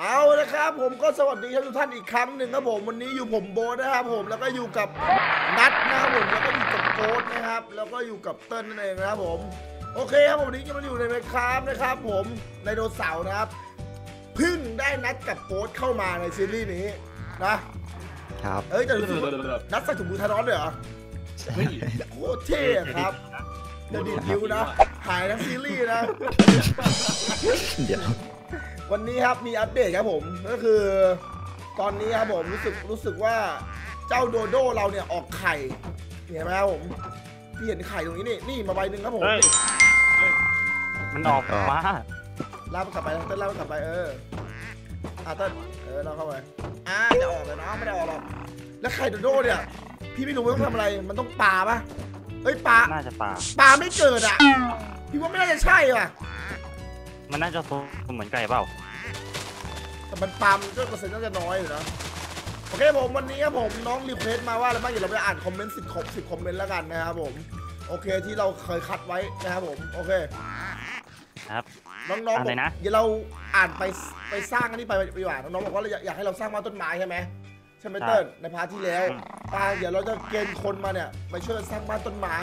เอาละครับ ผมก็สวัสดีทุกท่านอีกครั้งหนึ่งครับผมวันนี้อยู่ผมโบทนะครับผมแล้วก็อยู่กับนัทนะครับผมแล้วก็อยู่กับโค้ดนะครับ แล้วก็อยู่กับเติ้ลนั่นเองนะครับผมโอเคครับผมวันนี้จะมาอยู่ในเมคามนะครับ ผมในโดเสาร์นะครับเพึ่งได้นัดกับโค้ดเข้ามาในซีรีส์นี้นะครับเอ้ยแต่รู้สึกว่านัดใส่ถุงมือทานอสเลยเหรอเฮ้ยโคตรเท่อะครับเดี๋ยวดีดนิ้วนะหายทั้งซีรีส์นะเดี๋ยว วันนี้ครับมีอัปเดตครับผมก็คือ ตอนนี้ครับผมรู้สึกรู้สึกว่าเจ้าโดโดเราเนี่ยออกไข่เห็นไหมครับผมพี่เห็นไข่ตรงนี้นี่นี่มาใบหนึ่งครับผมเฮ้ยมันออกมาลากมันกลับไปเต้นลากมันกลับไปเอออะเต้นเออเราเข้าไปอ่าจะออกเลยนะไม่ได้ออกหรอกแล้วไข่โดโดเนี่ย พี่ไม่รู้ว่าต้องทำอะไรมันต้องปลาปะเอ้ยปลาน่าจะปลาปลาไม่เกิดอะพี่ว่าไม่น่าจะใช่ว่ะ มันน่าจะโตเหมือนไก่เปล่า แต่มันปาล์มก็เปอร์เซ็นต์น่าจะน้อยอยู่นะ โอเคผมวันนี้ครับผมน้อง request มาว่าแล้วบ้างเดี๋ยวเราไปอ่านคอมเมนต์สิบคอมสิบคอมเมนต์แล้วกันนะครับผม โอเคที่เราเคยคัดไว้นะครับผม โอเคนะครับน้องๆบออ่านกเลยนะ เดี๋ยวเราอ่านไปไปสร้างอันนี้ไปดีกว่าน้องๆบอกว่าเราอยากอยากให้เราสร้างบ้านต้นไม้ใช่ไหมใช่ไหมเติ้ลใน part ที่แล้วปาเดี๋ยวเราจะเกณฑ์คนมาเนี่ยไปช่วยกันสร้างบ้านต้นไม้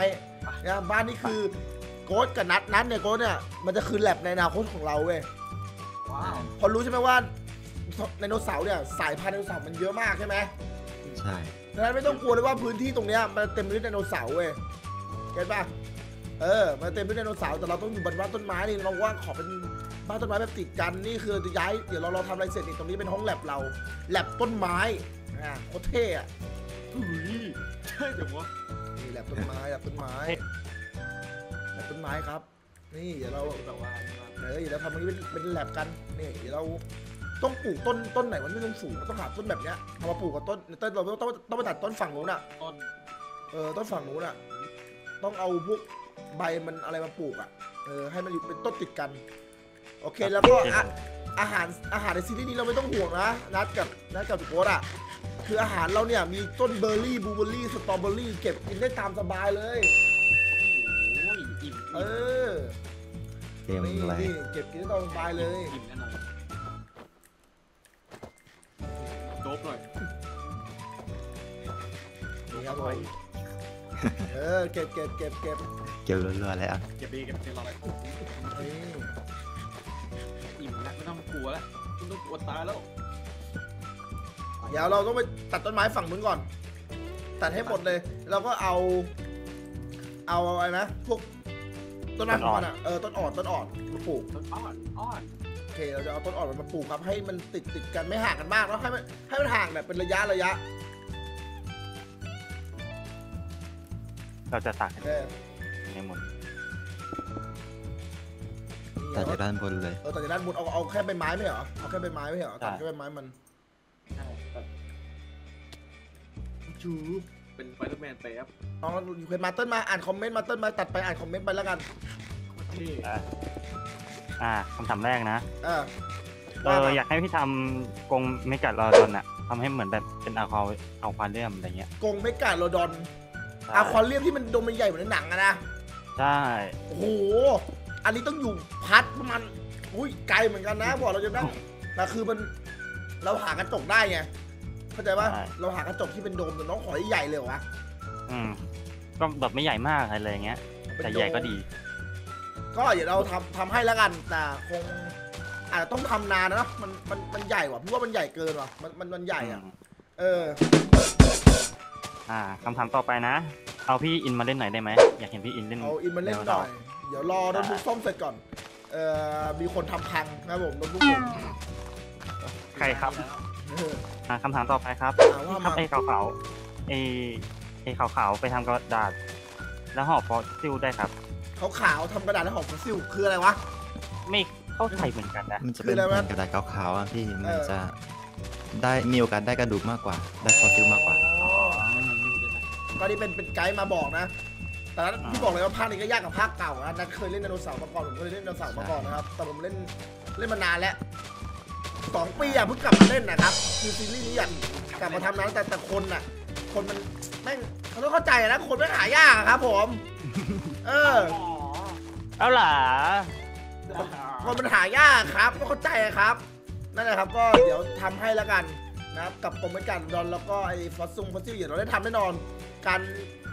นะบ้านนี้คือโกดกับนัทนัทเนี่ยโกดเนี่ยมันจะคือแล็บในอนาคตของเราเว้ยว้าวพอรู้ใช่ไหมว่าไดโนเสาร์เนี่ยสายพันธุ์ไดโนเสาร์มันเยอะมากใช่ไหมใช่ดังนั้นไม่ต้องกลัวเลยว่าพื้นที่ตรงเนี้ยมันเต็มไปด้วยไดโนเสาร์เว้ย get ป่ะเออ มันเต็มไปด้วยไดโนเสาร์แต่เราต้องอยู่บนบ้านต้นไม้นี่เราว่าขอเป็นบ้านต้นไม้แบบติดกันนี่คือจะย้ายเดี๋ยวเราเราทำอะไรเสร็จนี่ตรงนี้เป็นห้องแลบเราแลบต้นไม้อ่าโคตรเท่อะอุ้ยใช่จังวะนี่แลบต้นไม้แลบต้นไม้ แลบต้นไม้ครับ นี่เดี๋ยวเราแบบว่าเฮ้ยเราทำตรงนี้เป็นเป็นแลบกันนี่เดี๋ยวเราต้องปลูกต้นต้นไหนมันไม่ต้องสูงมันต้องหาต้นแบบเนี้ยเอามาปลูกกับต้นต้นเราต้องต้องต้องไปตัดต้นฝั่งนู้นอะต้นเออต้นฝั่งนู้นอะ ต้องเอาพวกใบมันอะไรมาปลูกอะเออให้มันอยู่เป็นต้นติดกัน โอเคแล้วก็อะอาหารอาหารในซีรีส์นี้เราไม่ต้องห่วงนะนัดกับนัดกับโค้ดอะคืออาหารเราเนี่ยมีต้นเบอร์รี่บลูเบอร์รี่สตรอเบอร์รี่เก็บกินได้ตามสบายเลยโอ้ยอิ่ม เออเกมนี่อะไรนี่เก็บกินได้ตามสบายเลยอิ่มแน่นอนโดบหน่อยนี่ครับผมเออเก็บเก็บเก็บเก็บเกมรัวๆเลยอะเก็บดีเก็บเก็บอะไรนี่อิ่มแล้วไม่ต้องกลัวแล้วไม่ต้องกลัวตายแล้ว เดี๋ยวเราต้องไปตัดต้นไม้ฝั่งนู้นก่อน ตัดให้หมดเลย เราก็เอา เอาอะไรนะพวก ต้นไม้ของมันอะเออต้นอ่อนต้นอ่อนมาปลูก ต้นอ้อนอ้อนโอเค เราจะเอาต้นอ่อนมันมาปลูกครับให้มันติดติดกันไม่ห่างกันมากแล้วให้มันให้มันห่างแบบเป็นระยะระยะเราจะตักเออในหมดตัดจากด้านบนเลย เออตัดจากด้านบนเอาเอาแค่ใบไม้ไม่เหรอเอาแค่ใบไม้ไม่เหรอตัดแค่ใบไม้มันใช่แบบจูบ เป็นไฟเดอร์แมนแป๊บน้องอยู่เคยมาเติ้ลมาอ่านคอมเมนต์มาเติ้ลมาตัดไปอ่านคอมเมนต์ไปแล้วกันเท่อะอ่าคำถามแรกนะเออเอออยากให้พี่ทำกรงเมกัดรอดอนอะทำให้เหมือนแบบเป็นอะควาอะควาเรียมอะไรเงี้ยกงไม่กาดโรดอนใช่อะควาเรียมที่มันโดมมันใหญ่เหมือนในหนังอะนะใช่โอ้โหอันนี้ต้องอยู่พัดประมาณอุ้ยไกลเหมือนกันนะบอกเราจะนั่งแต่คือมันเราหากระจกได้ไง เข้าใจป่ะเราหากระจกที่เป็นโดมแต่น้องขอใหญ่เลยเหรอวะอืมก็แบบไม่ใหญ่มากอะไรเงี้ย เป็นแต่โมใหญ่ก็ดี ก็เดี๋ยวเราทำทำให้แล้วกัน แต่คงอาจจะต้องทำนานนะเนอะมันมันมันใหญ่ว่ะพี่ว่ามันใหญ่เกินว่ะ มันมันมันใหญ่อะอืมเออ อ่าคำถามต่อไปนะ เอาพี่อินมาเล่นหน่อยได้ไหม อยากเห็นพี่อินเล่น เอาอินมาเล่นหน่อยเดี๋ยวรอโน้ตบุ๊กซ่อมเสร็จก่อน เอ่อ มีคนทำพังนะครับผมโน้ตบุ๊กผมใครครับเอออ่าคำถามต่อไปครับถามว่าครัมาบไอ้ขาวๆไอ้ไอ้ขาวๆไปทำกระดาษ แล้วห่อฟอสซิลได้ครับ ขาวขาวๆทำกระดาษและห่อฟอสซิลคืออะไรวะ ไม่เข้าใจเหมือนกันนะ มันจะคืเป็นอะไรวะกระดาษขาวๆอะพี่เอมันอจะได้มีโอกาสได้กระดูกมากกว่า ได้ฟอสซิลมากกว่า อ๋อก็นี่เป็นเป็นไกด์มาบอกนะ แต่นั้นพี่บอกเลยว่าภาคนี้ก็ยากกับภาคเก่านะนัทเคยเล่นไดโนเสาร์มาก่อนผมเคยเล่นไดโนเสาร์มาก่อนนะครับ แต่ผมเล่นเล่นมานานแล้ว สองปีอะเพิ่งกลับมาเล่นนะครับคือซีรีส์นี้อยากกลับมาทำนะแต่แต่คนอะคนมันแม่งเขาต้องเข้าใจนะคนแม่งหายากอะครับ ผม เอออ๋อเอาล่ะคนมันหายากครับต้องเข้าใจอะครับนั่นแหละครับก็เดี๋ยวทำให้แล้วกันนะครับกับกรมการดอนแล้วก็ไอ้ฟอสซุงฟอสซิลเดี๋ยวเราได้ทำแน่นอน การ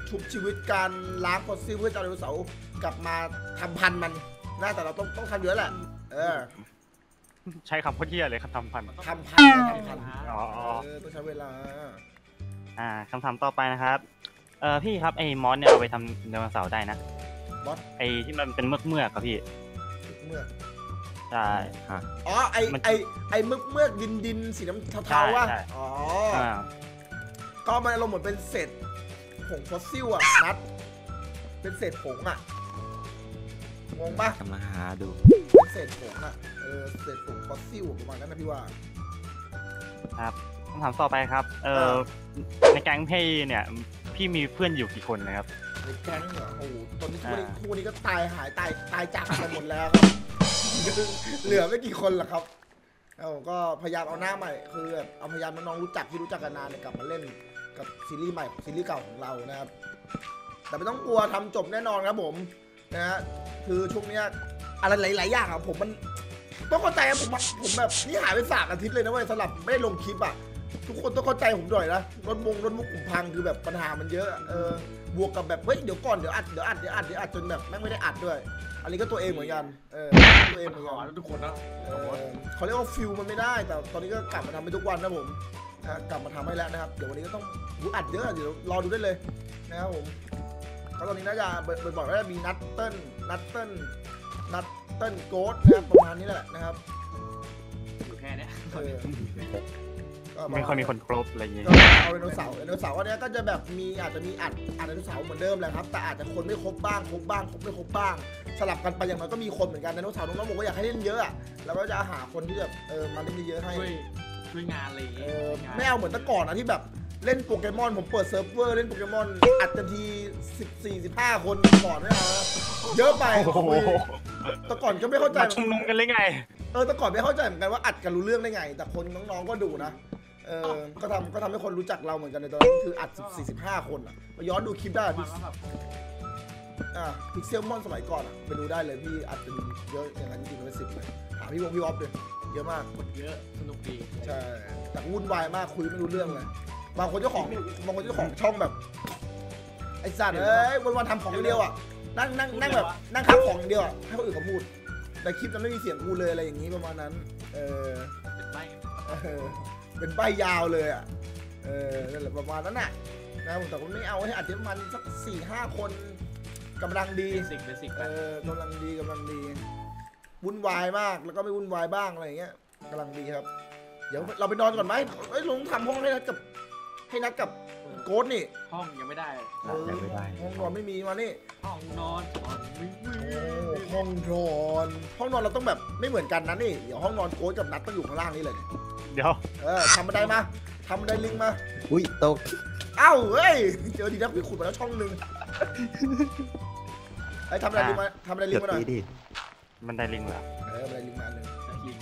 ชุบชีวิตการล้างฟอสซิลเพื่อจะเอาไดโนเสาร์กลับมาทำพันธุ์มันน่าแต่เราต้องต้องทำเยอะแหละเออ ใช้คำพูดเที่ยเลยครับทำพันธุ์ทำพันธุ์ทำพันธุ์อ๋อ เออต้องใช้เวลา อ่าคำถามต่อไปนะครับ เออพี่ครับไอ้มอสเนี่ยเอาไปทำไดโนเสาร์ได้นะมอส ไอ้ที่มันเป็นเมือกเมือกๆครับพี่เมื่อกใช่ ฮะ อ๋อไอมันไอไอเมือกเมือกดินดินสีน้ำเทาๆว่ะใช่ใช่ อ๋ออ่า ก็มันอารมณ์เหมือนเป็นเศษผงฟอสซิลอะนัดเป็นเศษผงอะงงปะกำลังหาดู เป็นเศษผงอะเออเศษผงฟอสซิลประมาณนั้นนะพี่ว่าครับคำถามต่อไปครับเออเออในแก๊งพี่เนี่ย พี่มีเพื่อนอยู่กี่คนนะครับ ในแก๊งเหรอโอ้โหตอนนี้ทุกวันนี้อ่าทุกวันนี้ก็ตายหายตายตายจากกันไปหมดแล้วครับ เหลือไม่กี่คนหรอกครับแล้วผมก็พยายามเอาหน้าใหม่ คือแบบเอาพยายามน้องๆรู้จักที่รู้จักกันนานเนี่ยกลับมาเล่นกับซีรีส์ใหม่ซีรีส์เก่าของเรานะครับ แต่ไม่ต้องกลัวทำจบแน่นอนครับผมนะฮะคือช่วงเนี้ย อะไรหลายๆอย่างอะผมมันต้องเข้าใจอะผมผมแบบนี่หายไปสามอาทิตย์เลยนะเว้ยสำหรับไม่ได้ลงคลิปอะทุกคนต้องเข้าใจผมด้วยนะรถมงรถมุกผมพังคือแบบปัญหามันเยอะเออบวกกับแบบเฮ้ยเดี๋ยวก่อนเดี๋ยวอัดเดี๋ยวอัดเดี๋ยวอัดเดี๋ยวอัดจนแบบแม่งไม่ได้อัดด้วย อันนี้ก็ตัวเองเหมือนกันเออตัวเองเหมือนขกัอนทุกคนนะเออเขาเรียกว่าฟิลมันไม่ได้แต่ตอนนี้ก็กลับมาทำให้ทุกวันนะผมนะกลับมาทำให้แล้วนะครับเดี๋ยววันนี้ก็ต้องหูอัดเยอะเดี๋ยวรอดูได้เลยนะครับผมก็ตอนนี้น่าจะบ่อยๆก็จะมีนัดเติ้ลนัดเติ้ล นัดเติ้ลโกดนะครับประมาณนี้แหละนะครับอยู่แค่เนี้ยเออก็ประมาณ ไม่ค่อยมีคนครบอะไรอย่างเงี้ยก็เอาไดโนเสาร์ไดโนเสาร์อันเนี้ยก็จะแบบมีอาจจะมีอัดอัดไดโนเสาร์เหมือนเดิมแหละครับแต่อาจจะคนไม่ครบบ้างครบบ้างครบไม่ครบบ้าง สลับกันไปอย่างน้อยก็มีคนเหมือนกันไดโนเสาร์น้องๆบอกว่าอยากให้เล่นเยอะอะแล้วก็จะหาคนที่แบบเออมาเล่นเยอะๆให้ช่วยช่วยงานอะไรอย่างเอเงี้ยอช่วยงานไม่เอาเหมือนแต่ก่อนนะที่แบบเล่นโปเกมอนผมเปิดเซิร์ฟเวอร์เล่นโปเกมอนอัดกันที14 15 คนก่อนไม่เอานะเยอะไปโอ้โห แต่ก่อนก็ไม่เข้าใจ มาชุมนุมกันเลยไง เออแต่ก่อนไม่เข้าใจเหมือนกันว่าอัดกันรู้เรื่องได้ไง แต่คนน้องๆก็ดูนะ เออ ก็ทำก็ทำให้คนรู้จักเราเหมือนกันในตอนนั้นคืออัด14 15คนอะมาย้อนดูคลิปได้ประมาณว่าแบบอ่าพิกเซลมอนสมัยก่อนอะไปดูได้เลยพี่อัดเป็นเยอะอย่างนั้นจริงๆเลยสิบเลยหาพี่วงพี่วอฟเลยเยอะมากคนเยอะสนุกดีใช่แต่วุ่นวายมากคุยไม่รู้เรื่องเลยบางคนเจ้าของบางคนเจ้าของช่องแบบไอ้สัตว์เอ้ยวันวันๆทำของอย่างเดียวอะ นั่งนั่งนั่งแบบนั่งคับของอย่างเดียวอะให้คนอื่นเขาพูด แต่คลิปจะไม่มีเสียงกูเลยอะไรอย่างนี้ประมาณนั้น เออ เป็นใบเออเป็นใบยาวเลยอะ เออนั่นแหละประมาณนั้นน่ะนะผมแต่ผมไม่เอาให้อัดประมาณสักสี่ห้าคนกำลังดี เบสิกเบสิกเออกำลังดีกำลังดี วุ่นวายมากแล้วก็ไม่วุ่นวายบ้างอะไรอย่างเงี้ยกำลังดีครับ เดี๋ยวเราไปนอนก่อนไหมเอ้ยลงทำห้องให้นัดกับ ให้นัดกับ โกดนี่ห้องยังไม่ได้ เออยังไม่ได้ ห้องนอนไม่มีมานี่ห้องนอนห้องวิ่งวิ่งโอ้ห้องนอนห้องนอนเราต้องแบบไม่เหมือนกันนะนี่เดี๋ยวห้องนอนโกดกับนัดต้องอยู่ข้างล่างนี่เลย เดี๋ยว เออทำบันไดมาทำบันไดลิงมา อุ้ยตกเอ้าเฮ้ย เจอดีนะพี่ขุดมาแล้วช่องหนึ่งไอ้ยทำบันไดลิงมาทำบันไดลิเกืงอบมาหน่อยดีดิมันไดลิงเหรอ เออบันไดลิงมาอันหนึ่งแต่ลิง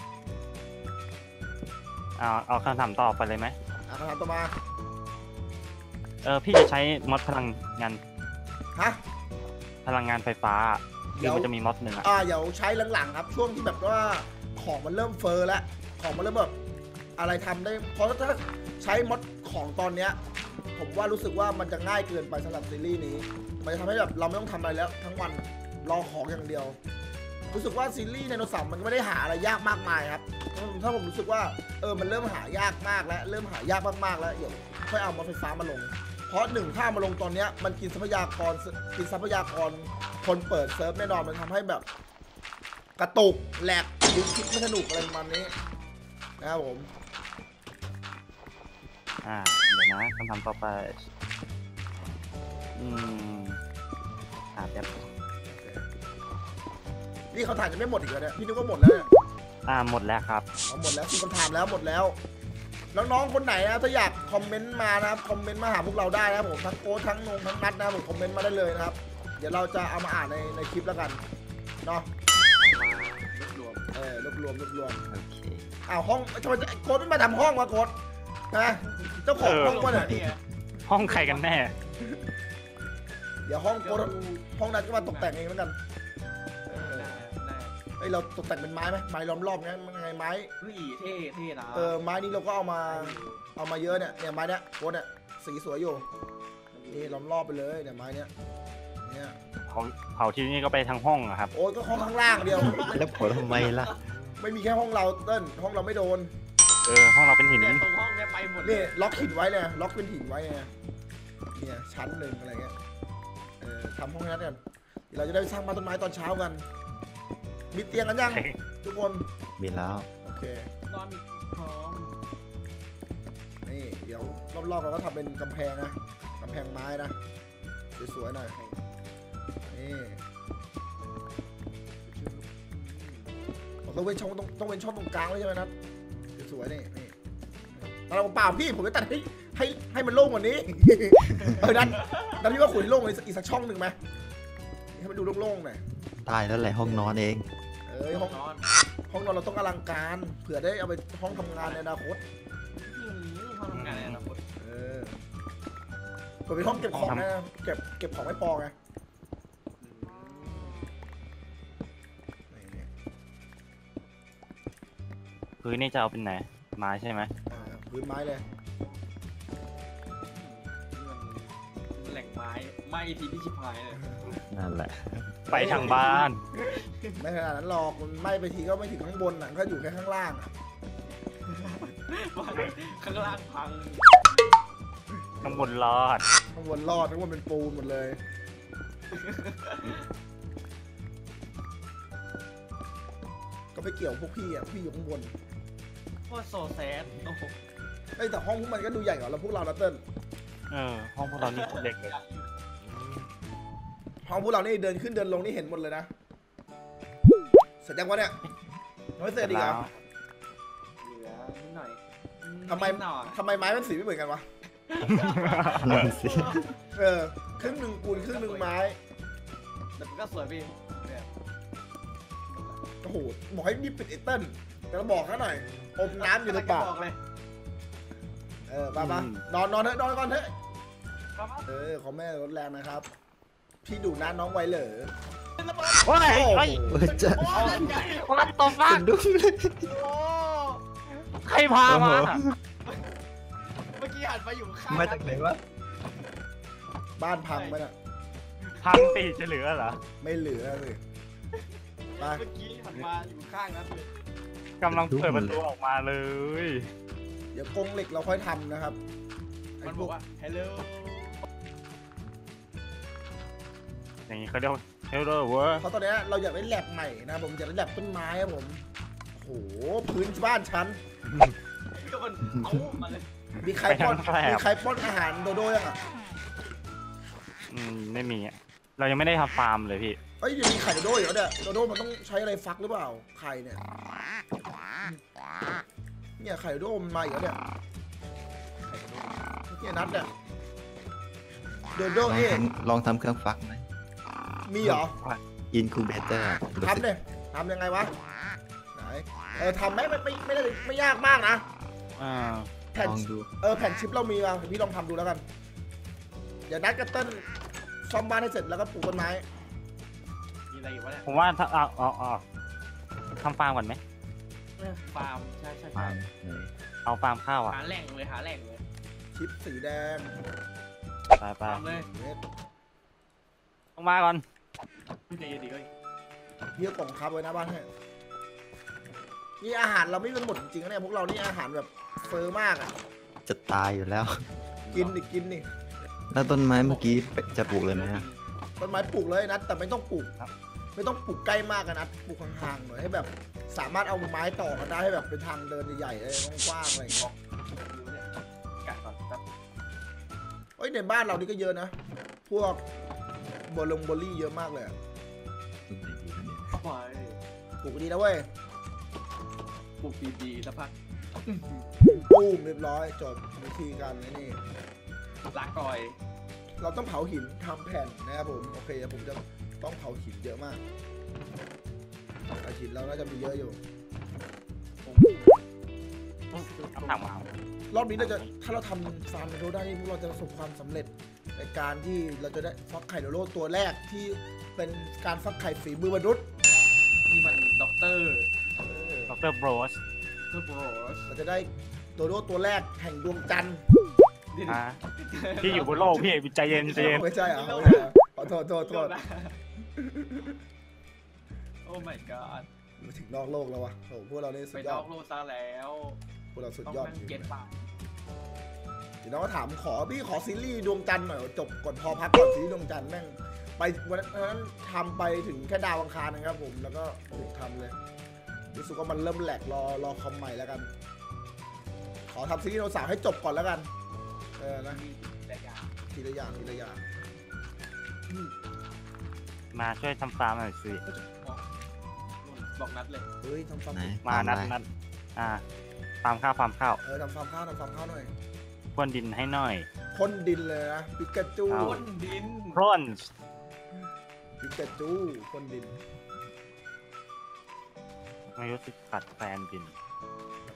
เอาเอาคำถามต่อไปเลยไหมอะคำถามต่อมา เออพี่จะใช้มอดพลังงานฮะ พลังงานไฟฟ้าเดี๋ที่ยว มันจะมีมอดหนึ่งอะอ่าเเดี๋ยวใช้หลังๆครับ ช่วงที่แบบว่าของมันเริ่มเฟอร์แล้วของมันเริ่มแบบอะไรทำได้ เพราะถ้าใช้ mod ของตอนเนี้ย ผมว่ารู้สึกว่ามันจะง่ายเกินไปสำหรับซีรีส์นี้ มันจะทำให้แบบเราไม่ต้องทำอะไรแล้ว ทั้งวันรอของอย่างเดียว รู้สึกว่าซีรีส์ไดโนเสาร์มันก็ไม่ได้หาอะไรยากมากมายครับถ้าผมรู้สึกว่าเออมันเริ่มหายากมากแล้วเริ่มหายากมากๆแล้วเดี๋ยวค่อยเอามอเตอร์ไฟฟ้ามาลง เพราะหนึ่งถ้ามาลงตอนนี้มันกินทรัพยากรกินทรัพยากรคนเปิดเซิร์ฟแน่นอนมันทำให้แบบ กระตุกแหลกดูคลิปไม่สนุกอะไรประมาณนี้นะครับผมอ่าเดี๋ยวนะคำถามต่อไปอืมอ่าแบบ นี่เขาถ่ายจะไม่หมดอีกแล้วเนี่ยพี่นึกว่าหมดแล้วเนี่ยอ่าหมดแล้วครับ เอาหมดแล้วคือคำถามแล้วหมดแล้ว น้องๆคนไหนนะถ้าอยากคอมเมนต์มานะครับคอมเมนต์มาหาพวกเราได้นะครับผมทั้งโค้ชทั้งนงทั้งนัดนะครับผมคอมเมนต์มาได้เลยนะครับ เดี๋ยวเราจะเอามาอ่านในในคลิปแล้วกันเนาะมารวบรวมเออรวบรวมรวบรวมโอเค อ้าวห้องทำไมโค้ชไม่มาทำห้องวะโค้ชนะเจ้าของเออ ห้องวะเนี่ยนี่ไงห้องใครกันแน่ เดี๋ยวห้องเดี๋ยโค้วชห้องนั้นก็มาตกแต่งเองแล้วกันเออได้ได้เอ้ยเราตกแต่งเป็นไม้ไหมไม้ล้อมรอบไงมันไงไม้เฮ้ยเท่เท่นะเออไม้นี้เราก็เอามาเอามาเยอะเนี่ยเนี่ยไม้เนี้ยโคตรเนี่ยสีสวยอยู่นี่ล้อมรอบไปเลยเนี่ยไม้เนี้ยเนี่ยเผาเผาที่นี่ก็ไปทั้งห้องอะครับ โอ้ยก็ห้องข้างล่างเดียว แล้วผมทำไมล่ะ ไม่มีแค่ห้องเราเต้นห้องเราไม่โดนเออห้องเราเป็นหินเนี่ยตรงห้องเนี่ยไปหมดเลนี่ยล็อกหินไว้เลยล็อกเป็นหินไว้ไงเนี่ยชั้นหนึ่งอะไรเงี้ยเออทำห้องนั้นกันเดี๋ยวเราจะได้สร้างบ้านต้นไม้ตอนเช้ากัน มีเตียงกันยัง ทุกคน มีแล้ว โอเค นอนมีพร้อม นี่ เดี๋ยวรอบๆเราก็ทำเป็นกำแพงนะกำแพงไม้นะสวยๆหน่อยนี่ต้องเว้นช่องต้องต้องเว้นช่องตรงกลางเลยใช่ไหมนัทสวยๆนี่นี่เราเปล่าพี่ผมจะตัดให้ให้ให้มันโล่งกว่านี้ เออนัทนัทพี่ว่าขุดให้โล่งอีกสักช่องหนึ่งไหมให้มันดูโล่งๆหน่อย ตายแล้วแหละห้องนอนเอง เอ้ยห้องนอนห้องนอนเราต้องอลังการ เผื่อได้เอาไปห้องทำงานในอนาคตอืมห้องทำงานในอนาคตเออเผื่อเป็นห้องเก็บของนะเก็บเก็บของไม่พอไงนี่พื้นนี่จะเอาเป็นไหนไม้ใช่ไหมๆอ่าพื้นไม้เลย ไม้ไหม้ทีที่ชิบหายเลยนั่นแหละ ไปทางบ้าน ไม่ขนาดนั้นหรอกมันไหม้ไปทีก็ไม่ถึงข้างบนอะก็อยู่แค่ข้างล่างอะข้างล่างพังข้างบนรอด ข้างบนรอดข้างบนเป็นปูนหมดเลยก็ไปเกี่ยวพวกพี่อะพี่อยู่ข้างบนโคตรโซแซดโอ้โห ไอ้ยแต่ห้องพวกมันก็ดูใหญ่กว่าเราพวกเรานะเติ้ล เออ ห้องพวกเรานี่เด็กเลยห้องพวกเรานี่เดินขึ้นเดินลงนี่เห็นหมดเลยนะ เสร็จยังวะเนี่ยยังไม่เสร็จอีกเหรอเหลือนิดหน่อยทำไม นิดหน่อยทำไมไม้มันสีไม่เหมือนกันวะ นั่นสิเออ ครึ่งหนึ่งปูนครึ่งหนึ่งไม้ แต่มันก็สวยพี่เนี่ยโอ้โห บอกให้รีบปิดไอ้เติ้ลแต่เราบอกเขาหน่อยอมน้ำอยู่ในปากบอกเลย เออไปปะอืมนอนนอนเถอะนอนก่อนเถอะครับเออของแม่ลดแรงนะครับ พี่ดูน้าน้องไวเหรอโอ้ยโอ้เฮ้ยเฮ้ยจะโอ้ยใหญ่วัดตบมาสะดุ้งเลยโอ้ใครพามาเมื่อกี้หันไปอยู่ข้างมาจากไหนวะบ้านพังไปน่ะพังตีจะเหลือเหรอ ไม่เหลือเลยไปเมื่อกี้หันมาอยู่ข้างนั้นเลยกำลังเปิดประตูออกมาเลยเดี๋ยวกรงเหล็กเราค่อยทำนะครับไอ้มันพบวอกกว่า hello อย่างนี้เขาเรียกเฮลโลเวอร์เพราะตอนเนี้ยเราอยากได้แลบใหม่นะครับผมอยากได้แลบต้นไม้ครับผมโอ้โหพื้นบ้านฉันก็มันเอามาเลยมีใครป้อนมีใครป้อนอาหารโดโดยังอะอืมไม่มีอะเรายังไม่ได้ทำฟาร์มเลยพี่ เอ้ยเดี๋ยวมีไข่โดโดอยู่แล้วเนี่ยโดโดมันต้องใช้อะไรฟักหรือเปล่าไข่เนี่ย เนี่ยไข่โดโดมันมาอีกแล้วเนี่ยเนี่ยนัดเนี่ยโดโดลองเอ๊ะทำลองทำเครื่องฟักไหมมีเหรออินคูเบเตอร์ทำเลยทำยังไงวะไหนเออทำไม่ไม่ไม่ไม่ได้ไม่ยากมากนะอ่าแผ่นลองดู เออแผ่นชิปเรามีมาพี่ลองทำดูแล้วกัน เดี๋ยวนัดกับเต้นซ่อมบ้านให้เสร็จแล้วก็ปลูกต้นไม้มีอะไรอยู่วะเนี่ยผมว่าถ้าเอาเอาเอาทำฟาร์มก่อนไหม เออฟาร์มใช่ใช่ฟาใช่ฟาร์มเลยเอาฟาร์มข้าวอะหาแหล่งเลยหาแหล่งเลยชิปสีแดงไปไปฟาร์มเลยเม็ดต้องมาก่อนพี่ใจเย็นดีก็เยอะกล่องครับไว้หน้าบ้านให้นี่อาหารเราไม่มีหมดจริงๆนะเนี่ยพวกเรานี่อาหารแบบเฟอร์มากอะ จะตายอยู่แล้ว กินดิกินนี่แล้วต้นไม้เมื่อกี้จะปลูกเลยไหมฮะต้นไม้ปลูกเลยนะแต่ไม่ต้องปลูกครับไม่ต้องปลูกใกล้มากกันนะปลูกห่างๆหน่อยให้แบบ สามารถเอาไม้ต่อกันได้ให้แบบเป็นทางเดินใหญ่ๆเลยกว้างๆอะไรอย่างเงี้ยดูเนี่ยกะก่อนแป๊บเอ้ยในบ้านเรานี่ก็เยอะนะ พวกบอลลงบอลลี่เยอะมากเลยอะปลูกไหนดีครับเนี่ยเข้าไปปลูกดีนะเว้ยปลูกดีๆสักพักปูมเรียบร้อยจบวิธีการไอ้นี่ ลาก่อยเราต้องเผาหินทำแผ่นนะครับผม โอเคผมจะต้องเผาหินเยอะมาก เผาหินเราน่าจะมีเยอะอยู่ เอาถังมาเอารอบนี้เราจะถ้าเราทำฟาร์มไคโดได้นี่พวกเราจะประสบความสำเร็จในการที่เราจะได้ฟักไข่โดโดตัวแรกที่เป็นการฟักไข่ฝีมือมนุษย์นี่มันด็อกเตอร์เออดรโบรสเตอร์โบรสเราจะได้โดโดตัวแรกแห่งดวงจันทร์อะพี่อยู่บนโลกพี่ใจเย็นใจเย็นไม่ใช่เหรอไม่ใช่เหรอขอโทษโทษโทษโอ้ my god มาถึงนอกโลกแล้ววะโอ้โหพวกเรานี่ไปสุดดยออด กโลซะแล้ว พวกเราสุดต้องยอดนั่งจริงเก็ตป่ะเดี๋ยวน้องก็ถามขอพี่ขอซีรีส์ดวงจันทร์หน่อยจบก่อนพอพักก่อนซีรีส์ดวงจันทร์แม่งไปวันนั้นทำไปถึงแค่ดาวอังคารนะครับผมแล้วก็หยุดทำเลยรู้สึกว่ามันเริ่มแหลกรอรอคอมใหม่แล้วกัน ขอทำซีรีส์โนสาวให้จบก่อนแล้วกันเออนะมีแต่อย่างทีละอย่างทีละอย่างมาช่วยทำฟาร์มหน่อยสิบอก บอกนัดเลยเฮ้ยทำฟาร์มไหนมานัดตอะไรนัดอ่าฟาร์มข้าวฟาร์มข้าว เออทำฟาร์มข้าวทำฟาร์มข้าวหน่อยพ่นดินให้หน่อย พ่นดินเลยนะปิกาจูเอาพ่นดินพ่นปิกาจูพ่นดินไม่รู้สึกขัดแฟนดิน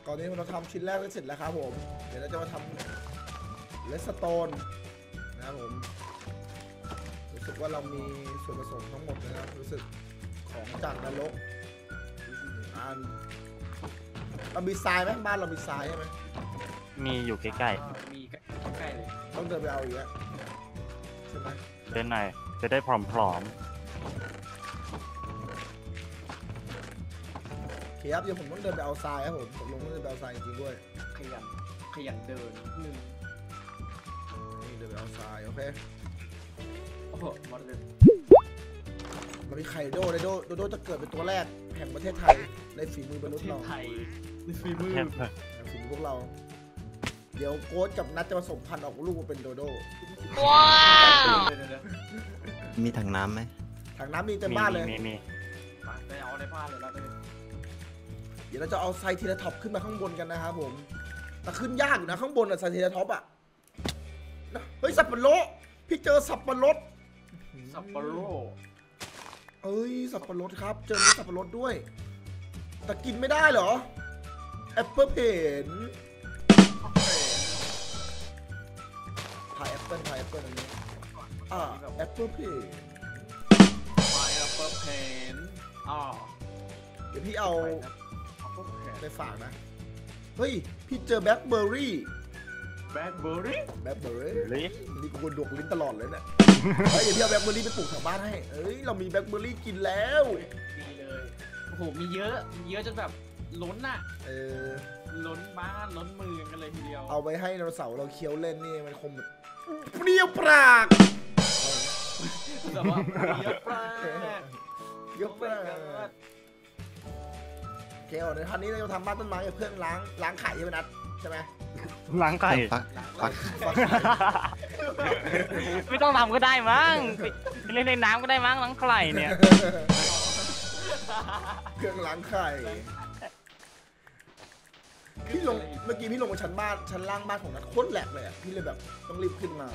ตอนนี้เราทำชิ้นแรกได้เสร็จแล้วครับผม เดี๋ยวเราจะมาทำ redstoneนะครับผม รู้สึกว่าเรามีส่วนผสมทั้งหมดเลยนะรู้สึกของจากนรก อันเรามีทรายไหมบ้านเรามีทรายใช่ไหมมีอยู่ใกล้มีใกล้ๆเลยต้องเดินไปเอาอีกแล้วใช่ไหมๆเดินหน่อยจะได้ผอมโอเคครับเดี๋ยวผมต้องเดินไปเอาทรายครับผมตกลงต้องเดินไปเอาทรายจริงๆด้วยขยันขยันเดินหนึ่งนี่เดินไปเอาทรายโอเคโอ้โหมอเตอร์เรามีไข่โดโดโดโดโดจะเกิดเป็นตัวแรกแห่งประเทศไทย ในฝีมือมปนุระษเทย์ศเรา ไทยในฝีๆมือแค่ฝีมือพวกเรา เดี๋ยวโค้ชกับนัทจะผสมพันธุ์ออกลูกมาเป็นโดโดเดี๋ยวเดี๋ยวมีถังน้ำไหมถังน้ำมีเต็มมีบ้านเลยมีมีมาไปเอาในบ้านเลยแล้วเลยเดี๋ยวเราจะเอา Triceratops ขึ้นมาข้างบนกันนะครับผมแต่ขึ้นยากอยู่นะข้างบนอะ Triceratops อะนะเฮ้ยสับปะรดพี่เจอสับปะรดซัปโปโรเอ้ยสับปะรดครับ เจอมีสับปะรดด้วย แต่กินไม่ได้เหรอ apple pen pineapple pineapple อันนี้อ่า apple pen pineapple pen อ๋อเดี๋ยวพี่เอา apple pen ไปฝากนะ เฮ้ย พี่เจอ blackberry blackberry blackberry ลินี่กูดวกลิ้นตลอดเลยเนี่ยเฮ้ยเดี๋ยวพี่เอา blackberry ไปปลูกแถวบ้านให้เอ้ย เรามี blackberry กินแล้วดีเลยโอ้โหมีเยอะมีเยอะจนแบบล้นอะเออ ล้นบ้านล้นเมืองกันเลยทีเดียวเอาไปให้ไดโนเสาร์เราเคี้ยวเล่นนี่มันคงแบบเปรี้ยวปรากแต่ว่าเยอะมากเปรี้ยวปรากโอเคเอาในทันนี้เราจะทำบ้านต้นไม้กับเพื่อนล้างล้างไข่ใช่ไหมนัดใช่ไหมล้างไข่ฟักฟักฟักไข่ไม่ต้องทำก็ได้มั้งไปเล่นในน้ำก็ได้มั้งล้างไข่เนี่ย เครื่องล้างไข่ พี่ลงเมื่อกี้พี่ลงมาชั้นบ้านชั้นล่างบ้านของนัดโคตรแหลกเลยอะพี่เลยแบบต้องรีบขึ้นมา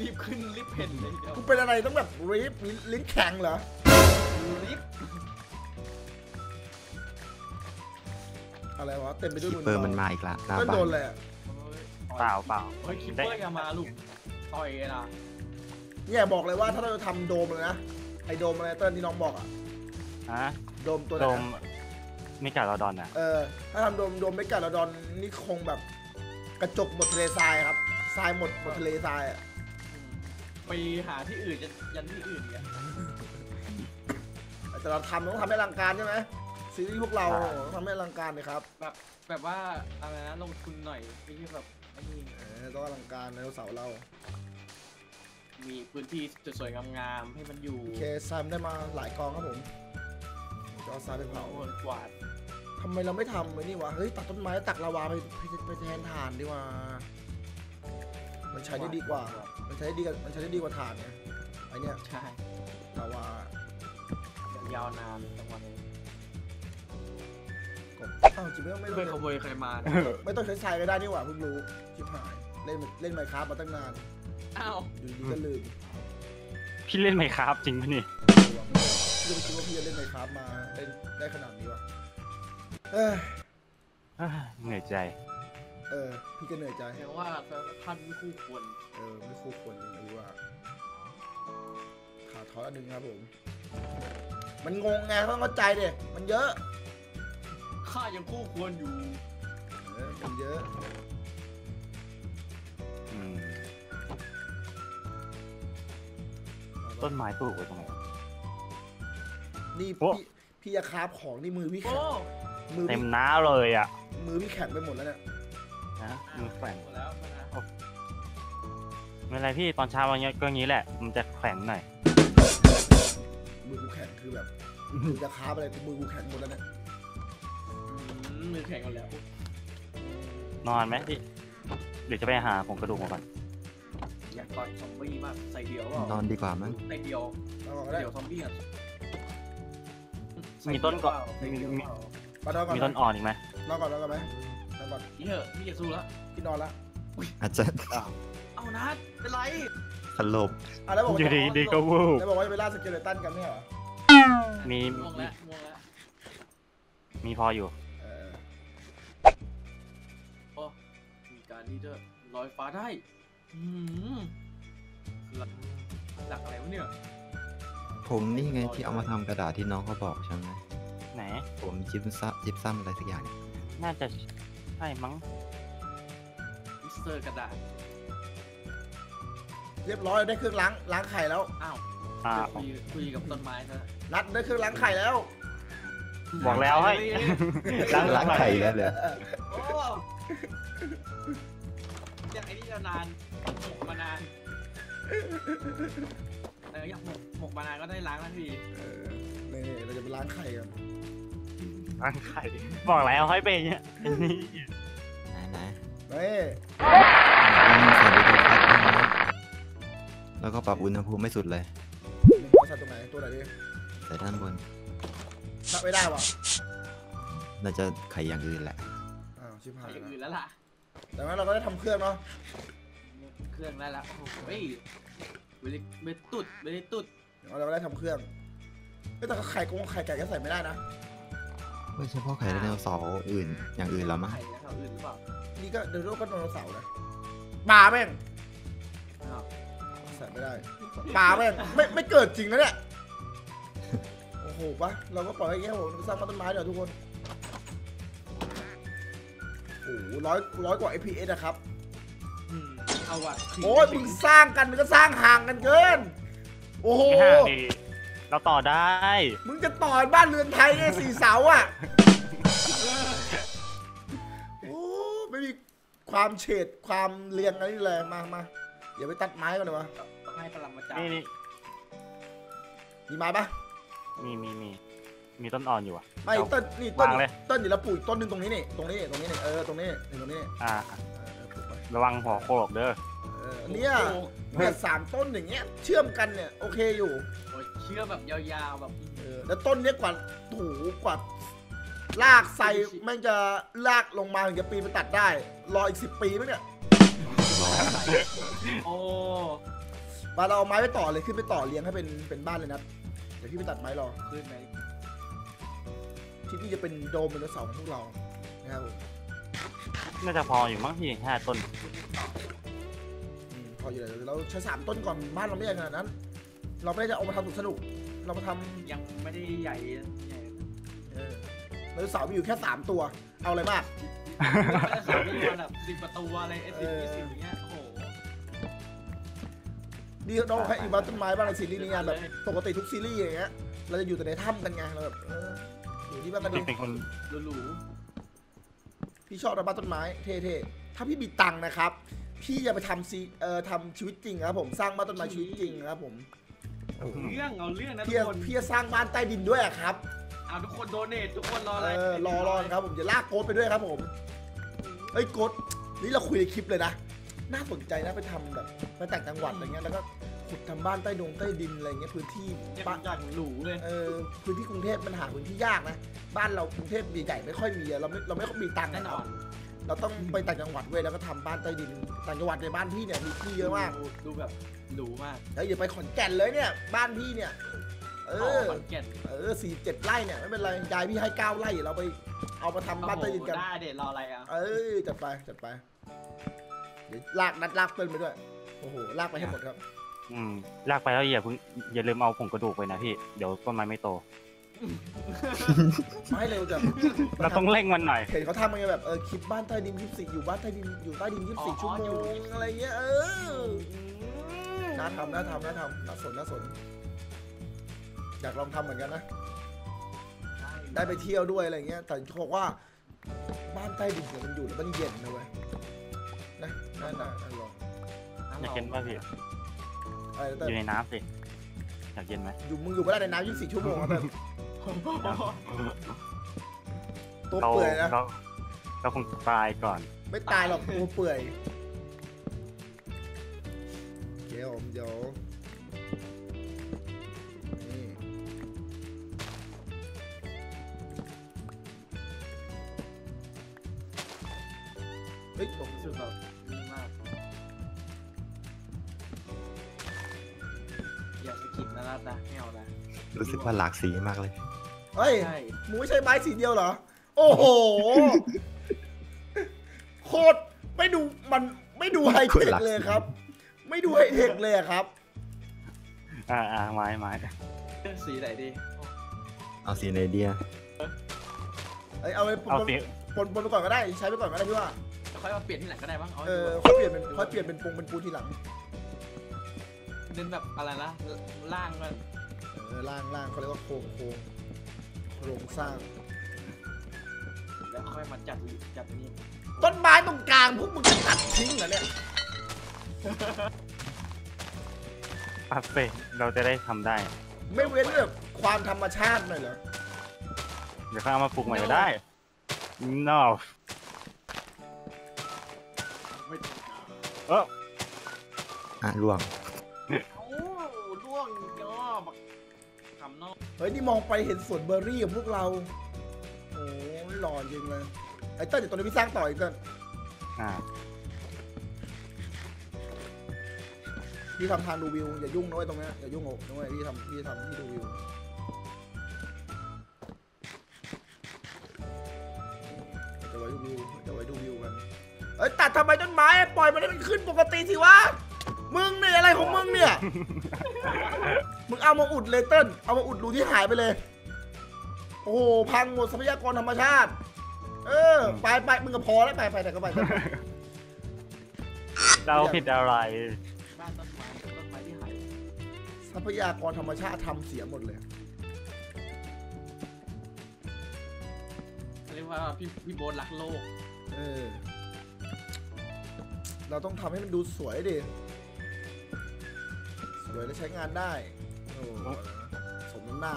รีบขึ้นรีบเพ่นเลยทีเดียวกูเป็นอะไรต้องแบบรีบลิ้นแข็งเหรอ รีบอะไรวะเต็มไปด้วยคีมือเปอร์มันมาอีกละหน้าก็บ้าโดนนเลยอะเปล่าเปล่าเฮ้ยคิปเปอร์อย่ามาลูกต่อยนะเนี่ยบอกเลยว่าถ้าเราจะทำโดมเลยนะไอโดมอะไรเติ้ลที่น้องบอกอะ ฮะโดมตัวไหโดนมนะไม่กัดเราดอนอะเออถ้าทำโดมโดมไม่กัดเราดอนนี่คงแบบ กระจกหมดทะเลทรายครับทรายหมดหมดทะเลทรายอะไปหาที่อื่นจะยันที่อื่นเนี่ยแต่เราทำต้องทำให้อลังการใช่ไหมซีรีส์พวกเราใช่ต้องทำให้อลังการเลยครับแบบแบบว่าอะไรนะลงทุนหน่อยไม่ใช่แบบไอ้นี่เออต้องอลังการในเสาร์เรามีพื้นที่สวยๆงามๆให้มันอยู่โอเคทรายมันได้มาหลายกองครับผมจะ เอาทรายไปเผาโอ้ยกวาดทำไมเราไม่ทำไอ้นี่วะ เฮ้ย ตัดต้นไม้ตักลาวาไปไปไปแทนถ่านดีกว่า มันใช้ได้ดีกว่า มันใช้ได้ดีกว่ามันใช้ได้ดีกว่าถ่านไงไอเนี้ยใช่ลาวา ยาวนานทั้งวันเลยกบอ้าวจริงไม่ต้องไม่ไม่ต้องเคยขโมยใครมาไม่ต้องใช้ทรายก็ได้นี่หว่าเพิ่งรู้ชิบหาย เล่นเล่นไมค์คราฟมาตั้งนาน อ้าว อยู่ดีก็ลืมพี่เล่นไหมครับจริงปะนี่เออ ว่ะพี่ก็ไม่คิดว่าพี่จะเล่นไมค์คราฟมาเล่นได้ขนาดนี้วะเออเอ้ยเหนื่อยใจ เออ พี่ก็เหนื่อยใจแปลว่าท่านไม่คู่ควร เออไม่คู่ควรเลยว่าขาดทอดอันหนึ่งครับผม มันงงไงต้องเข้าใจดิมันเยอะ ข้ายังคู่ควรอยู่ เออมันเยอะอืมต้นไม้ปลูกไว้ตรงไหน นี่โอ้ พี่พี่จะคราฟของนี่มือพี่โอ้แข็งมือเต็มพี่น้าเลยอะมือพี่แข็งไปหมดแล้วเนี่ยนะมือแข็งหมดแล้วนะไม่เป็นไรพี่ตอนเช้าวันนี้ก็งี้แหละ มันจะแข็งหน่อยมือกูแข็งคือแบบมือจะคราฟอะไรมือกูแข็งหมดแล้วเนี่ยอืมมือแข็งหมดแล้วนอนไหมพี่หรือจะไปหาผมกระดูกมาก่อนอยากต่อยซอมบี้มากใส่เดียวเปล่านอนดีกว่ามั้ง ใส่เดียวเอาก่อนก็ได้เดียวซอมบี้อะ มีต้นก่อนใส่เดียวมีเปล่าปานอนก่อนมีต้นอ่อนอีกไหมนอนก่อนนอนก่อนไหมนอนก่อนพี่เหอะพี่จะสู้แล้วพี่นอนละอาจจะเอานัดเป็นไรสลบอะแล้วบอกอยู่ว่าดีดีก็วูบแล้วบอกว่าจะไปล่าสเกเลตันกันไม่ใช่เหรอมีง่วงแล้วง่วงแล้วมีพออยู่เออโอ้มีการดีเดอร์ลอยฟ้าได้อืมหลักหลักอะไรวะเนี่ย ผมนี่ไงที่เอามาทำกระดาษที่น้องเขาบอกใช่ไหมไหน ผมจิปซัมจิปซัมอะไรสักอย่างน่าจะใช่มั้ง มิสเตอร์กระดาษ เรียบร้อยได้เครื่องล้างล้างไข่แล้ว อ้าวอ่าคุยคุยกับต้นไม้ซะนัดได้เครื่องล้างไข่แล้วบอกแล้วให้ ล้าง ล้างไข่แล้วเลยโอ้อยากไอ้นี่นานหมกมานานเอออยา กหมกหมกมานานก็ได้ล้างทันทีเออนี่ๆเราจะไปล้างไข่กันล้างไข่บอกแล้วให้เป็นอย่างเงี้ยนี่ไหนไหนนี่ลองใส่ดูครับแล้วก็ปรับอุณหภูมิไม่สุดเลย มึงเอาใส่ตรงไหนตัวไหนดิใส่ด้านบน นับไม่ได้ว่ะน่าจะไข่อย่างอื่นแหละ อ้าวชิบใส่หายอย่างแล้วอื่นแล้วล่ะ แต่ว่าเราก็ได้ทำเครื่องเนาะเครื่องได้แล้วโอ้โหเฮ้ยเวลิเวลิตุดเวลิตุด เราก็ได้ทำเครื่องเอ้ยแต่ไข่กงไข่ไก่ก็ใส่ไม่ได้นะ ไม่เฉพาะไข่ไดโนเสาร์อื่น อย่างอื่นแล้วมั้งไข่แล้วอื่นหรือเปล่านี่ก็เดี๋ยวเราก็โดนเสาร์นะปลาแม่งอ้าวใส่ไม่ได้ปลาแม่งไม่ไม่เกิดจริงนะเนี่ยโอ้โหปะเราก็ปล่อยให้แค่ผมสร้างบ้านต้นไม้เดี๋ยวทุกคนโอ้โหร้อยร้อยกว่า FPS นะครับ อืมเอาว่ะโอ้ยมึงสร้างกันมึงก็สร้างห่างกันเกิน โอ้โห ไม่ห่างดีเราต่อได้ มึงจะต่อบ้านเรือนไทยเนี่ยสี่เสาอะ โอ้ไม่มีความเฉดความเรียงอะไรนี่เลย มามาเดี๋ยวไปตัดไม้ก่อนเลยวะต้องให้ปรมาจารนี่ย์นี่มีไม้ปะมีมีมีมีต้นอ่อนอยู่อะไม่เอา ต้นนี่ต้นวางเลย ต้นเดี๋ยวเราปลูกอีกต้นหนึ่งตรงนี้นี่ตรงนี้นี่ตรงนี้นี่เออตรงนี้นี่ตรงนี้นี่อ่า เออปลูกไประวังหัวโขกเด้อ เออเนี่ยเนี่ยสามต้นอย่างเงี้ย เชื่อมกันเนี่ยโอเคอยู่โอ้ยเชื่อแบบยาวๆแบบเออแล้วต้นเนี้ยกว่าถูกว่าลากไซแม่งจะลากลงมาถึงจะปีนไปตัดได้ รออีกสิบปีมั้งเนี่ยโอ้มาเราเอาไม้ไปต่อเลยขึ้นไปต่อเลี้ยงให้เป็นเป็นบ้านเลยนะเดี๋ยวพี่ไปตัดไม้รอขึ้นไหมที่นี่จะเป็นโดมเป็นเสาร์ของพวกเรานะครับผมน่าจะพออยู่มั้งพี่ห้าต้นอืม พออยู่เลยเราใช้สามต้นก่อนบ้านเราไม่ใหญ่ขนาดนั้น เราไม่ได้จะเอามาทำสนุกๆเรามาทำยังไม่ได้ใหญ่ใหญ่เออเราเสาร์มีอยู่แค่สามตัว เอาอะไรมากไม่ได้สามตัวแบบสิบประตูอะไรเอสิบยี่สิบอย่างเงี้ยโอ้โหนี่น้องให้อีกบ้านต้นไม้บ้านในซีรีส์นี้งานแบบปกติทุกซีรีส์อย่างเงี้ยเราจะอยู่แต่ในถ้ำกันไงเราแบบเอออยู่ที่บ้านกันดีพี่เป็นคนหรูพี่ชอบทำบ้านต้นไม้เท่ๆถ้าพี่มีตังค์นะครับ พี่จะไปทำซีเอ่อทำชีวิตจริงครับผมสร้างบ้านต้นไม้ชีวิตจริงครับผมๆเรื่องเอาเรื่องนะทุพี่กจะคนพี่จะสร้างบ้านใต้ดินด้วยอะครับเอาทุกคนโดเนททุกคนรอเออะไรอรอรอนะครับผมจะลากโกดไปด้วยครับผมเอ้ยโกดนี่เราคุยในคลิปเลยนะน่าสนใจนะไปทำแบบไปแต่างจังหวัดอะไรเงี้ยแล้วก็ขุดทำบ้านใต้ดงใต้ดินอะไรเงี้ยพื้นที่ยังบ้านอย่างหรูเลยเออพื้นที่กรุงเทพมันหาพื้นที่ยากนะ บ้านเรากรุงเทพใหญ่ๆไม่ค่อยมีอะเราไม่เราไม่ค่อยมีตังค์แน่อะนอน เราต้องไปต่างจังหวัดเว้ยแล้วก็ทำบ้านใต้ดินต่างจังหวัดในบ้านพี่เนี่ยมีที่เยอะมากดูดูแบบหรูมากแล้วอย่าไปขอนแก่นเลยเนี่ย บ้านพี่เนี่ย เอต่ออ ขอนแก่นเออสี่เจ็ดไร่เนี่ยไม่เป็นไรยายพี่ให้เก้าไร่เราไปเอามาทำบ้านใต้ดินกัน โอ้โหได้เด็ดรออะไรอะเอ้ยจัดไปจัดไป เดี๋ยวลากนัดลากเติ้ลไปด้วย โอ้โหลากไปให้หมดครับ อืมลากไปแล้วอย่าเพิ่งอย่าลืมเอาผงกระดูกไปนะพี่ เดี๋ยวต้นไม้ไม่โต ไม่เร็วจังเราต้องเร่งมันหน่อย เห็นเขาทำมาไงแบบเออคลิปบ้านใต้ดิน24อยู่บ้านใต้ดินอยู่ใต้ดิน24ชั่วโมงอะไรเงี้ยเออน่าทำน่าทำน่าทำน่าสนน่าสน อยากลองทำเหมือนกันนะ ได้ไปเที่ยวด้วยอะไรเงี้ย แต่เขาบอกว่า บ้านใต้ดินเนี่ยมันอยู่แล้วมันเย็นนะเว้ยนะน่าน่าน่าลองอยากกินป่ะพี่อะไรนะแต่อยู่ในน้ำสิอยากกินไหมอยู่มึงอยู่ไม่ได้ในน้ำ24ชั่วโมงอะแต่ตัวเราเปื่อยนะ เราเราคงตายก่อน ไม่ตายหรอกตัวเปื่อย ว่าหลากสีมากเลยเฮ้ยใช่มึงไม่ใช่ไม้สีเดียวเหรอ โอ้โห โคตรไม่ดูมันไม่ดูไฮเทคเลยครับ ไม่ดูไฮเทคเลยอะครับ อ่าอ่าไม้ไม้สีไหนดีเอาสีไหนดีอะเอ้ยเอาไปปเอานสีปนปนไปก่อนก็ได้ ใช้ไปก่อนก็ได้พี่ว่าค่อยมาเปลี่ยนที่ไหนก็ได้บ้างเอาเอให้อดูค่อยเปลี่ยนเป็นค่อยเปลี่ยนเป็นปงเป็นปูทีหลัง เน้นแบบอะไรนะล่างมันเออ ล่างล่างเขาเรียกว่าโครงโครงโครงสร้าง แล้วค่อยมาจัดจัดนี่ต้นไม้ตรงกลางพวกมึงจะตัดทิ้งเหรอเนี่ยปัดสิเราจะได้ทำได้ ไม่เว้นแบบความธรรมชาติหน่อยเหรอเดี๋ยวเขาเอามาปลูกใหม่ก็ได้ no ไม่เอออะร่วง เฮ้ย นี่มองไปเห็นสวนเบอร์รี่ของพวกเรา โอ้ยหล่อจริงเลย ไอ้เต้นเดี๋ยวตอนนี้พี่สร้างต่ออีกเต้นอ่าพี่ทำทางดูวิว อย่ายุ่งนะเว้ยตรงเนี้ยอย่ายุ่งโอ้นะเว้ยพี่ทำพี่ทำที่ดูวิว จะไว้ดูวิว จะไว้ดูวิวกัน เอ้ยตัดทำไมต้นไม้ ปล่อยมันให้มันขึ้นปกติสิวะ มึงเนี่ยอะไรของมึงเนี่ย มึงเอามาอุดเลยเติ้ลเอามาอุดรูที่หายไปเลย โอ้โหพังหมดทรัพยากรธรรมชาติ เออ ไปไปมึงก็พอแล้วไปไปแต่ก็ไปเติ้ลเราผิดอะไรบ้านต้นไม้ต้นไม้ที่หายทรัพยากรธรรมชาติทำเสียหมดเลยเรียกว่าพี่พี่โบ๊ทรักโลก เออ เราต้องทำให้มันดูสวยดิ สวยและใช้งานได้โอ้โห สมน้ำหน้า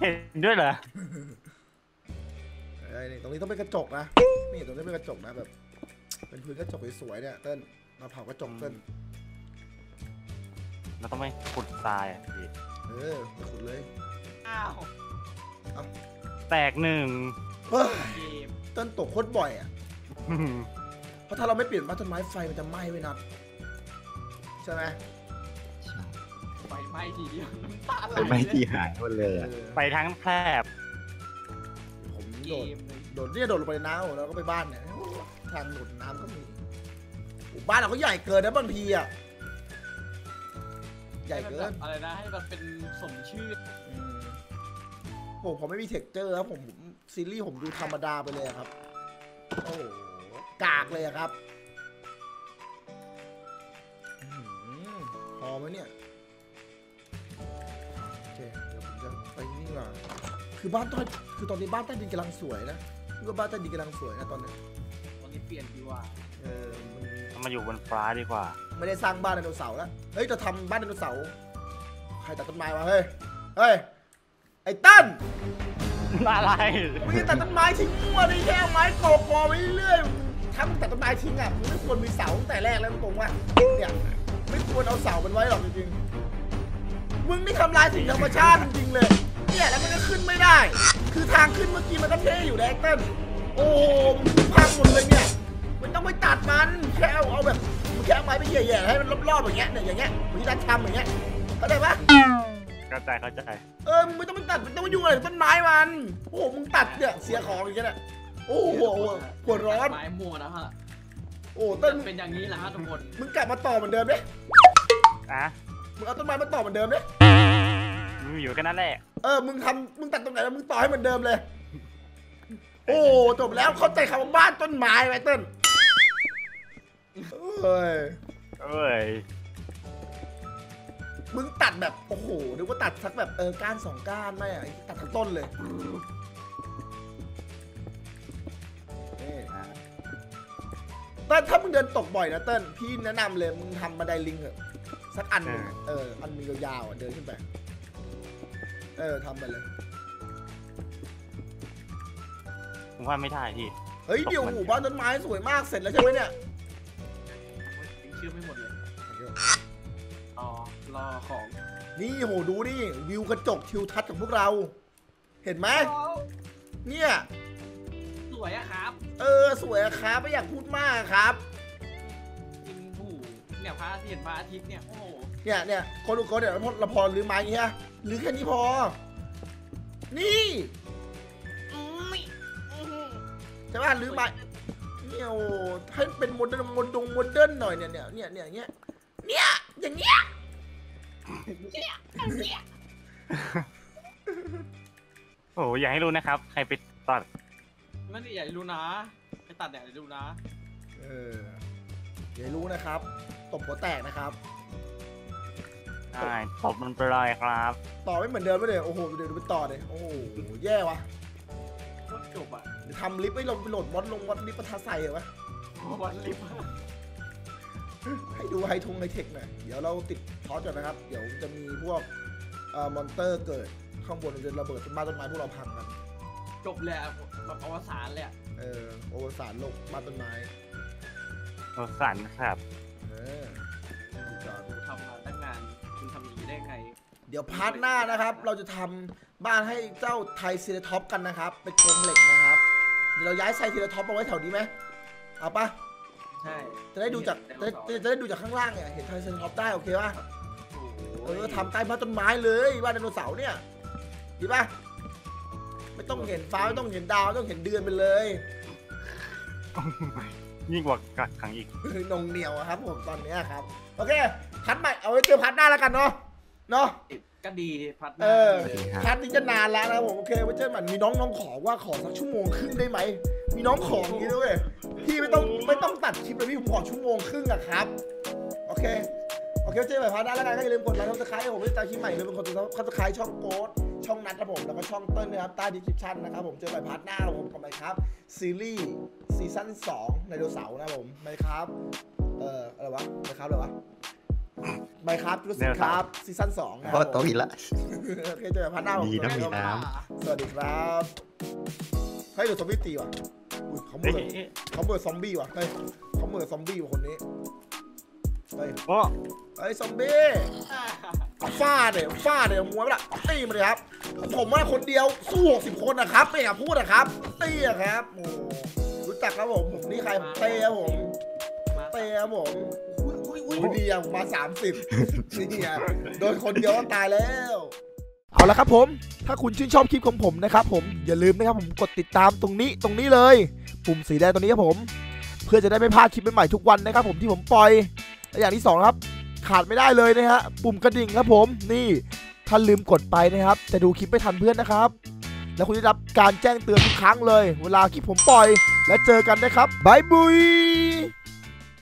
เห็นด้วยเหรอไอ้นี่ตรงนี้ต้องเป็นกระจกนะ นี่ตรงนี้เป็นกระจกนะแบบ เป็นพื้นกระจกสวยๆเนี่ยเต้น มาเผากระจกเต้น เราต้องไม่ขุดทรายอะพี่เออไปขุดเลย อ้าวแตกหนึ่งเฮ้ยเกมเต้นตกโคตรบ่อยอะ เพราะถ้าเราไม่เปลี่ยนบ้านต้นไม้ไฟมันจะไหม้ไว้นัดใช่ไหมใช่ ไฟไหม้ทีเดียวน้ำตาไหลเป็นไม้ที่หายหมดเลยเออะอไปทั้งแพรบผมเกโดดมเลยโดดเนี่ยโดดลงไปในน้ำแล้วก็ไปบ้านเนี่ยทางโดดน้ำก็มีโอ้บ้านเราก็ใหญ่เกินนะบางทีอะใหญ่เกิแบบนอะไรนะให้มันเป็นสมชื่ออืมโอ้ผมไม่มี texture ครับผมซีรีส์ผมดูธรรมดาไปเลยอะครับ โอ้โหกากเลยอะครับอื้อหือพอไหมเนี่ย ไปนี่ก่อนคือบ้านใต้คือตอนนี้บ้านใต้ดินกำลังสวยนะคือว่าบ้านใต้ดินกำลังสวยนะตอนเนี้ยวันนี้เปลี่ยนดีกว่าเออมันมาอยู่บนฟ้าดีกว่า ไม่ได้สร้างบ้านไดโนเสาร์แล้วเฮ้ยจะทำบ้านไดโนเสาร์ใครตัดต้นไม้มาเฮ้ยเฮ้ยไอ้ตั้นอะไรมึงจะตัดต้นไม้ทิ้งมั่วนี่แค่เอาไม้กอกอไปเรื่อยๆถ้ามึงตัดต้นไม้ทิ้งอะมึงไม่ควรมีเสาตั้งแต่แรกแล้วตรงๆว่าเนี่ยไม่ควรเอาเสามันไว้หรอกจริงๆมึงนี่ทำลายสิ่งธรรมชาติจริงๆเลย เนี่ยแล้วมันก็ขึ้นไม่ได้ คือทางขึ้นเมื่อกี้มันก็เท่อยู่แดกเต้นโอ้โหมึงพังหมดเลยเนี่ย มันต้องไปตัดมันแค่เอาเอาแบบมึงแค่เอาไม้ไปแย่ๆให้มันรอบๆอย่างเงี้ยเนี่ยอย่างเงี้ยมึงที่ดันทำอย่างเงี้ยเข้าใจปะเข้าใจเข้าใจเออมึงไม่ต้องไปตัดไม่ต้องไปยุ่งอะไรกับต้นไม้มันโอ้โหมึงตัดเนี่ยเสียของอย่างเงี้ยน่ะโอ้โหหัวร้อนไม้มัวนะฮะโอ้ต้นจะเป็นอย่างนี้แหละฮะทุกคนมึงกลับมาต่อเหมือนเดิมดิอะมึงเอาต้นไม้มาต่อเหมือนเดิมดิมี อยู่แค่นั้นแหละ เออ มึงทำมึงตัดตรงไหนแล้วมึงต่อให้เหมือนเดิมเลย โอ้จบแล้วเข้าใจคำว่าบ้านต้นไม้ไว้เต้นเอ้ยเอ้ย มึงตัดแบบ โอ้โห นึกว่าตัดสักแบบเออก้านสองก้านไม่อะไอ้ตัดทั้งต้นเลยนี่เต้นถ้ามึงเดินตกบ่อยนะเต้นพี่แนะนำเลยมึงทำบันไดลิงเถอะสักอันหนึ่งอะเออ อันมียาวๆอะเดินขึ้นไป เออทำไปเลย ผมว่าไม่ได้พี่ เฮ้ยเดี๋ยวหมู่บ้านต้นไม้สวยมากเสร็จแล้วใช่ไหมเนี่ย ยังเชื่อไม่หมดเลยอ๋อรอของนี่โหดูนี่วิวกระจกทิวทัศน์ของพวกเรา เห็นไหมเนี่ย สวยอะครับเออสวยอะครับไม่อยากพูดมากครับจริงผูเนี่ยพระอาทิตย์พระอาทิตย์เนี่ยโอ้โหเนี่ยเนี่ยคนดูคนเดี๋ยวเราพอเราพอรื้อไม้อย่างเงี้ย หรือแค่นี้พอ นี่ใช่ป่ะหรือไม้เนี่ยโอ้ให้เป็น modern โมดง modern หน่อยเนี่ยเนี่ยเนี่ยเนี่ยอย่างเงี้ยเนี่ยอย่างเงี้ยโอ้โหอย่าให้รู้นะครับ ใครไปตัดนั่นนี่อย่รู้นะไปตัดเนี่ยอย่รู้นะ เอออย่าให้รู้นะครับตบหัวแตกนะครับ ใช่ตบมันไปเลยครับ ต่อไม่เหมือนเดิมไม่เลยโอ้โหเดี๋ยวดูไปต่อเลยโอ้โหแย่ว่ะโคตรจบอะเดี๋ยวทำลิฟต์ให้ลงไปโหลดมอดลงมอดลิฟต์ประทัดใส่เหรอวะวันลิฟต์ให้ดูไฮทงไฮเทคหน่อยเดี๋ยวเราติดพอสก่อนนะครับ เดี๋ยวจะมีพวกเอ่อมอนเตอร์เกิดข้างบนมันจะระเบิดต้นไม้ต้นไม้พวกเราพังกันจบเลยอะแบบอวสานเลยอะเออโอเวอร์สารโลกบ้านต้นไม้อวสานครับเออ เดี๋ยว part หน้านะครับ เราจะทำบ้านให้เจ้า Triceratops กันนะครับ เป็นกรงเหล็กนะครับ เดี๋ยวเราย้าย Triceratops มาไว้แถวนี้ไหมเอาปะใช่จะได้ดูจากจะได้จะได้ดูจากข้างล่างเนี่ยเห็น Triceratops ได้โอเคปะโอ้โหเออทำใต้บ้านต้นไม้เลยบ้านไดโนเสาร์เนี่ยดีป่ะไม่ต้องเห็นฟ้าไม่ต้องเห็นดาวไม่ต้องเห็นเดือนไปเลยยิ่งกว่ากักขังอีกนงเหนียวอะครับผมตอนเนี้ยครับ โอเคพัดใหม่เอาไว้เจอพัดหน้าแล้วกันเนาะ เนาะก็ดีพัดหเอน้าอเลยพัดนี้จะนานแล้วนะครับผมโอเคไว้เจอกันมีน้องน้องขอว่าขอสักชั่วโมงครึ่งได้ไหมมีน้องขออย่างนี้ด้วยพี่ไม่ต้องไม่ต้องตัดคลิปเลยพี่ผมขอชั่วโมงครึ่งอะครับโอเคโอเคไว้เจอกันใหม่พัดหน้าแล้วกันก็อย่าลืมกดไลค์กดซับสไครต์ให้ผมด้วยตามคลิปใหม่เลยเป็นคนซับสไครต์ช่องโกดช่องนัดครับผมแล้วก็ช่องเต้นนะครับใต้ดีคริปชั่นนะครับผมเจอกันใหม่พาร์ทหน้าครับผมกับไมครับซีรีส์ซีซั่น2ในโดเสาร์นะครับผมไมครับเอ่ออะไรวะไมครับอะไรวะ ไมครับรู้สึกครับซีซั่น2นะคเพรับราะผมโตะอีกละโอเคเจอกันพาร์ทหน้าผมดีนะมีน้ สวัสดีครับเฮ้ยเดี๋ยวซอมบี้ตีว่ะอุ้ยเขาเหมืเอ๊ะอนเอ๊ะเขาเหมือนซอมบี้ว่ะเฮ้ยเขาเหมือนซอมบี้ว่ะคนนี้เฮ้ยโอ้เฮ้ยซอมบี้ฟาดเลยฟาดเลยมวยไม่ละตีมาเลยครับ ผมว่าคนเดียวสู้หกสิบคนนะครับไม่อยากพูดนะครับตีอะครับโอ้รู้จักครับผมผมนี่ใครผมเต้ครับผม มาเต้ครับผม อุ้ยอุ้ยอุ้ยดีอะผมมาสามสิบนี่อะโดนคนเดียวก็ตายแล้ว เอาละครับผม ถ้าคุณชื่นชอบคลิปของผมนะครับผมอย่าลืมนะครับผมกดติดตามตรงนี้ตรงนี้เลย ปุ่มสีแดงตรงนี้ครับผม เพื่อจะได้ไม่พลาดคลิปใหม่ๆทุกวันนะครับผมที่ผมปล่อยและอย่างที่สองนะครับ ขาดไม่ได้เลยนะฮะปุ่มกระดิ่งครับผมนี่ถ้าลืมกดไปนะครับ จะดูคลิปไม่ทันเพื่อนนะครับ แล้วคุณจะได้รับการแจ้งเตือนทุกครั้งเลย เวลาคลิปผมปล่อย และเจอกันนะครับบายบุย